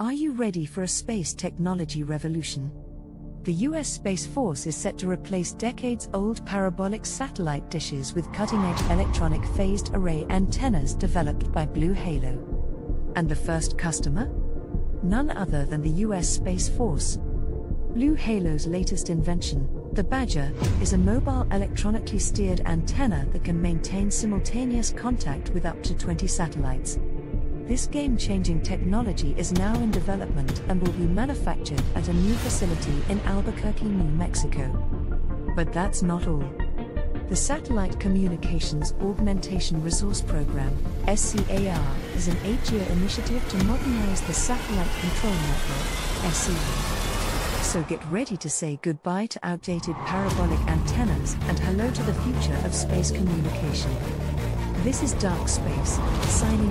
Are you ready for a space technology revolution? The US Space Force is set to replace decades old parabolic satellite dishes with cutting edge electronic phased array antennas developed by BlueHalo. And the first customer? None other than the US Space Force. BlueHalo's latest invention, the Badger, is a mobile electronically steered antenna that can maintain simultaneous contact with up to 20 satellites. This game changing technology is now in development and will be manufactured at a new facility in Albuquerque, New Mexico. But that's not all. The Satellite Communications Augmentation Resource Program, SCAR, is an eight year initiative to modernize the Satellite Control Network, SCN. So get ready to say goodbye to outdated parabolic antennas and hello to the future of space communication. This is Dark Space, signing.